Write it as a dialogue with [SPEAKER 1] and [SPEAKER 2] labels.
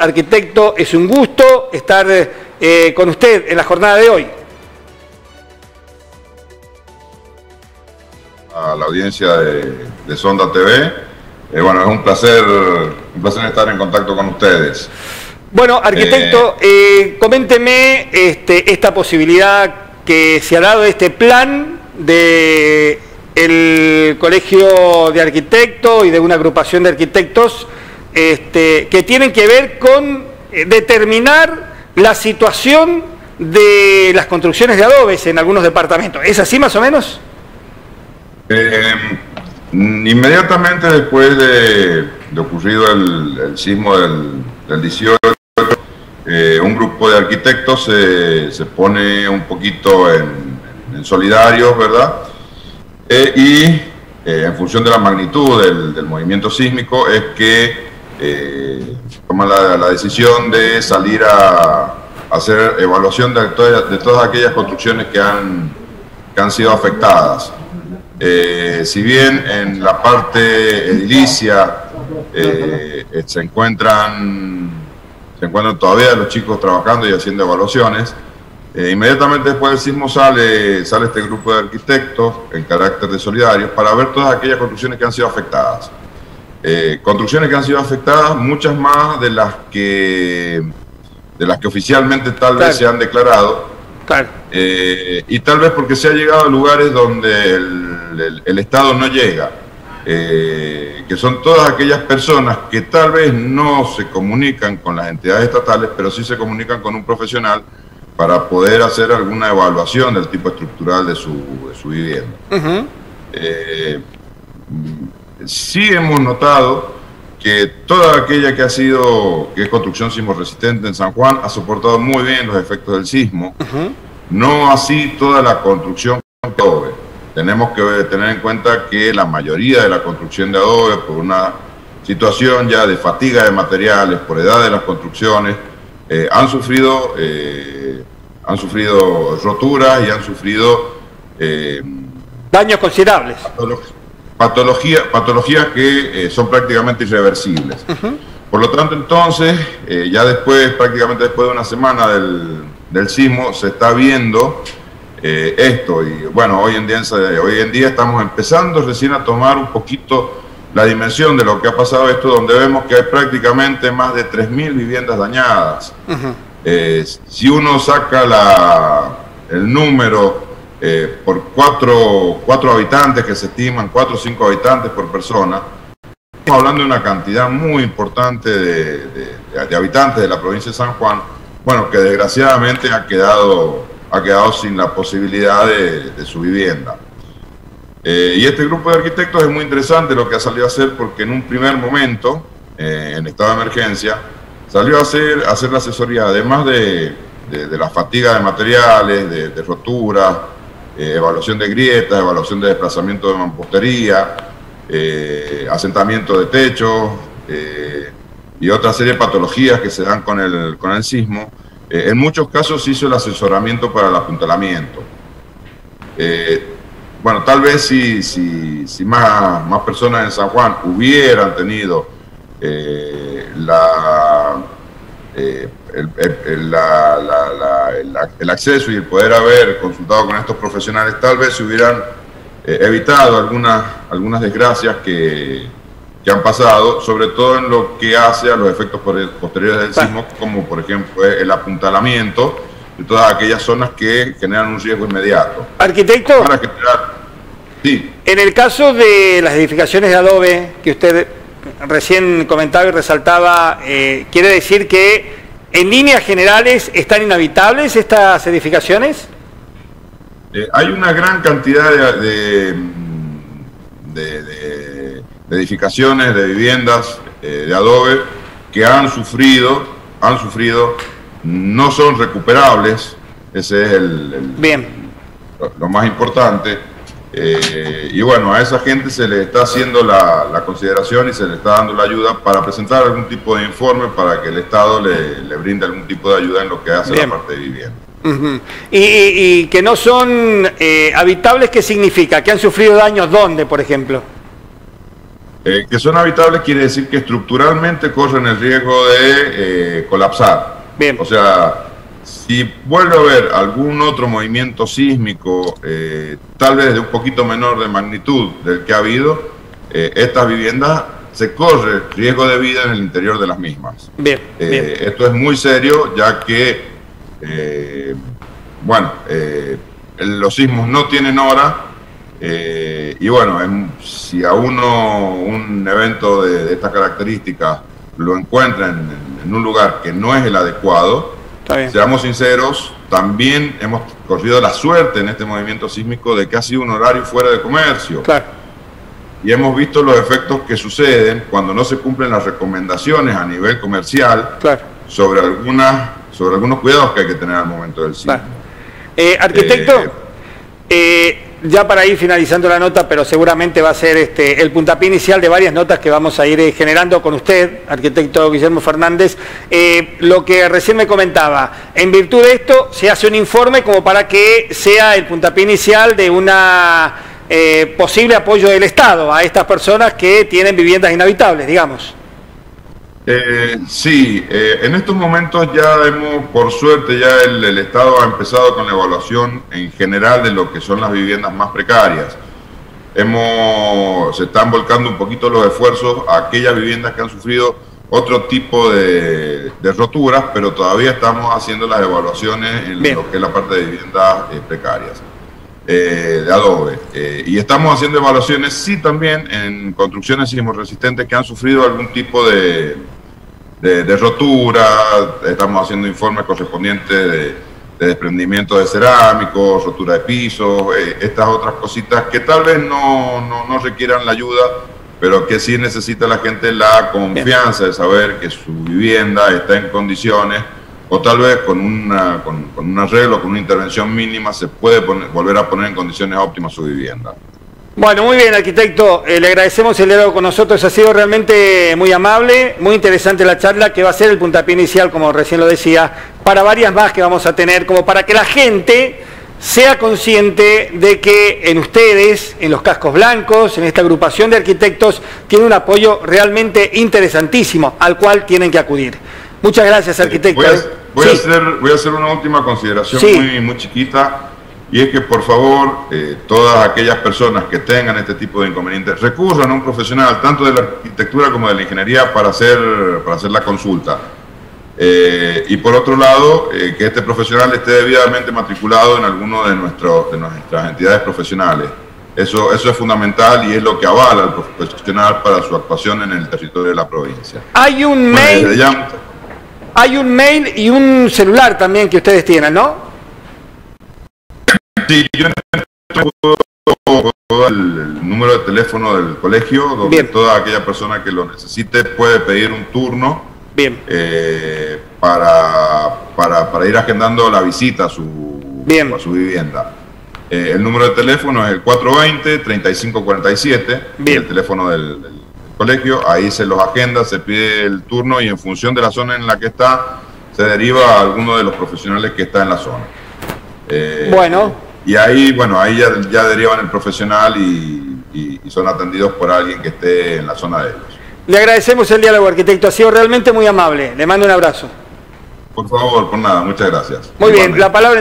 [SPEAKER 1] arquitecto, es un gusto estar eh, con usted en la jornada de hoy.
[SPEAKER 2] A la audiencia de, Sonda TV, eh, bueno, es un placer, un placer estar en contacto con ustedes.
[SPEAKER 1] Bueno, arquitecto, eh, coménteme este, esta posibilidad que se ha dado este plan de el Colegio de Arquitectos y de una agrupación de arquitectos este, que tienen que ver con eh, determinar la situación de las construcciones de adobes en algunos departamentos. ¿Es así más o menos?
[SPEAKER 2] Eh, inmediatamente después de, ocurrido el, sismo del, 18, eh, un grupo de arquitectos se, pone un poquito en, solidarios, ¿verdad? y en función de la magnitud del movimiento sísmico es que eh, toma la, decisión de salir a, hacer evaluación de, todas aquellas construcciones que han, que han sido afectadas. Eh, si bien en la parte edilicia eh, se, encuentran, se encuentran todavía los chicos trabajando y haciendo evaluaciones, inmediatamente después del sismo sale, sale este grupo de arquitectos en carácter de solidarios para ver todas aquellas construcciones que han sido afectadas. Eh, construcciones que han sido afectadas, muchas más de las que de las que oficialmente tal vez se han declarado. Eh, y tal vez porque se ha llegado a lugares donde el, Estado no llega, eh, que son todas aquellas personas que tal vez no se comunican con las entidades estatales, pero sí se comunican con un profesional para poder hacer alguna evaluación del tipo estructural de su, de su vivienda sí hemos notado que toda aquella que ha sido, que es construcción sismo resistente en San Juan, ha soportado muy bien los efectos del sismo. No así toda la construcción de adobe. Tenemos que tener en cuenta que la mayoría de la construcción de adobe, por una situación ya de fatiga de materiales, por edad de las construcciones, eh, han sufrido eh, han sufrido roturas y han sufrido
[SPEAKER 1] eh, daños considerables
[SPEAKER 2] patología, patologías que eh, son prácticamente irreversibles. Por lo tanto, entonces, eh, ya después, prácticamente después de una semana del, del sismo, se está viendo eh, esto. Y bueno, hoy en, día, hoy en día estamos empezando recién a tomar un poquito la dimensión de lo que ha pasado esto, donde vemos que hay prácticamente más de 3.000 viviendas dañadas. si uno saca la, el número eh, por cuatro, cuatro habitantes que se estiman, cuatro o cinco habitantes por persona. Estamos hablando de una cantidad muy importante de, habitantes de la provincia de San Juan, bueno, que desgraciadamente ha quedado, ha quedado sin la posibilidad de, su vivienda. Eh, y este grupo de arquitectos es muy interesante lo que ha salido a hacer porque en un primer momento, eh, en estado de emergencia, salió a hacer, hacer la asesoría, además de, la fatiga de materiales, de, roturas, eh, evaluación de grietas, evaluación de desplazamiento de mampostería, eh, asentamiento de techos eh, y otra serie de patologías que se dan con el, con el sismo. en muchos casos se hizo el asesoramiento para el apuntalamiento. bueno, tal vez si, si, si más, más personas en San Juan hubieran tenido la el, el, acceso y el poder haber consultado con estos profesionales, tal vez se hubieran eh, evitado algunas, algunas desgracias que, que, han pasado, sobre todo en lo que hace a los efectos posteriores del sismo, como por ejemplo el apuntalamiento de todas aquellas zonas que generan un riesgo inmediato.
[SPEAKER 1] Arquitecto, sí. en el caso de las edificaciones de adobe que usted recién comentaba y resaltaba, eh, quiere decir que en líneas generales, ¿están inhabitables estas edificaciones?
[SPEAKER 2] Eh, hay una gran cantidad de, de, edificaciones, de viviendas eh, de adobe que han sufrido, han sufrido, no son recuperables, ese es el,
[SPEAKER 1] Bien.
[SPEAKER 2] lo más importante eh, y bueno, a esa gente se le está haciendo la, consideración y se le está dando la ayuda para presentar algún tipo de informe para que el Estado le, brinde algún tipo de ayuda en lo que hace la parte de vivienda.
[SPEAKER 1] y, que no son eh, habitables, ¿qué significa? ¿Que han sufrido daños dónde, por ejemplo?
[SPEAKER 2] Eh, que son habitables quiere decir que estructuralmente corren el riesgo de eh, colapsar.
[SPEAKER 1] Bien.
[SPEAKER 2] O sea, si vuelve a haber algún otro movimiento sísmico, eh, tal vez de un poquito menor de magnitud del que ha habido, estas viviendas se corre riesgo de vida en el interior de las mismas.
[SPEAKER 1] Bien, bien.
[SPEAKER 2] Esto es muy serio ya que, bueno, los sismos no tienen hora eh, y bueno, si a uno un evento de, estas características lo encuentra en, un lugar que no es el adecuado, seamos sinceros, también hemos corrido la suerte en este movimiento sísmico de que ha sido un horario fuera de comercio. Y hemos visto los efectos que suceden cuando no se cumplen las recomendaciones a nivel comercial sobre, algunas, sobre algunos cuidados que hay que tener al momento del sismo.
[SPEAKER 1] Eh, arquitecto, eh, eh ya para ir finalizando la nota, pero seguramente va a ser este, el puntapié inicial de varias notas que vamos a ir eh, generando con usted, arquitecto Guillermo Fernández. Eh, lo que recién me comentaba, en virtud de esto se hace un informe como para que sea el puntapié inicial de una eh, posible apoyo del Estado a estas personas que tienen viviendas inhabitables, digamos.
[SPEAKER 2] Eh, sí, eh, en estos momentos ya hemos, por suerte, ya el, Estado ha empezado con la evaluación en general de lo que son las viviendas más precarias. Hemos, se están volcando un poquito los esfuerzos a aquellas viviendas que han sufrido otro tipo de, roturas, pero todavía estamos haciendo las evaluaciones en lo que es la parte de viviendas eh, precarias. De adobe. y estamos haciendo evaluaciones, sí, también en construcciones sismoresistentes que han sufrido algún tipo de, de, rotura, estamos haciendo informes correspondientes de, desprendimiento de cerámicos, rotura de pisos, eh, estas otras cositas que tal vez no, no, requieran la ayuda, pero que sí necesita la gente la confianza de saber que su vivienda está en condiciones o tal vez con, una, con, un arreglo, con una intervención mínima, se puede volver a poner en condiciones óptimas su vivienda.
[SPEAKER 1] Bueno, muy bien, arquitecto. Eh, le agradecemos el diálogo con nosotros. Ha sido realmente muy amable, muy interesante la charla, que va a ser el puntapié inicial, como recién lo decía, para varias más que vamos a tener, como para que la gente sea consciente de que en ustedes, en los cascos blancos, en esta agrupación de arquitectos, tiene un apoyo realmente interesantísimo al cual tienen que acudir. Muchas gracias, arquitecto.
[SPEAKER 2] Voy a, hacer, voy a hacer, una última consideración muy, muy chiquita y es que por favor eh, todas aquellas personas que tengan este tipo de inconvenientes recurran a un profesional tanto de la arquitectura como de la ingeniería para hacer, para hacer la consulta. Eh, y por otro lado, eh, que este profesional esté debidamente matriculado en alguno de, nuestros, de nuestras entidades profesionales. Eso, eso es fundamental y es lo que avala al profesional para su actuación en el territorio de la provincia.
[SPEAKER 1] Hay un mail. Hay un mail y un celular también que ustedes tienen, ¿no?
[SPEAKER 2] Sí, yo tengo el, número de teléfono del colegio, donde toda aquella persona que lo necesite puede pedir un turno
[SPEAKER 1] Bien.
[SPEAKER 2] Eh, para, para, ir agendando la visita a su, A su vivienda. Eh, el número de teléfono es el 420-3547, el teléfono del, colegio. Ahí se los agenda, se pide el turno y en función de la zona en la que está, se deriva a alguno de los profesionales que está en la zona.
[SPEAKER 1] Eh, bueno.
[SPEAKER 2] Y ahí, bueno, ahí ya, ya derivan el profesional y, son atendidos por alguien que esté en la zona de ellos.
[SPEAKER 1] Le agradecemos el diálogo, arquitecto. Ha sido realmente muy amable. Le mando un abrazo.
[SPEAKER 2] Por favor, por nada. Muchas gracias.
[SPEAKER 1] Muy bien, la palabra